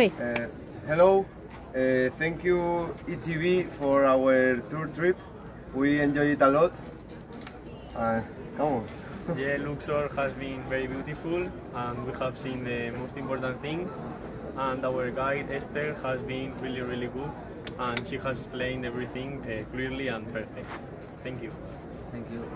Great. Uh, hello, uh, thank you ETB for our tour trip. We enjoy it a lot. Uh, come on. Yeah, Luxor has been very beautiful and we have seen the most important things. And our guide Esther has been really, really good and she has explained everything uh, clearly and perfect. Thank you. Thank you.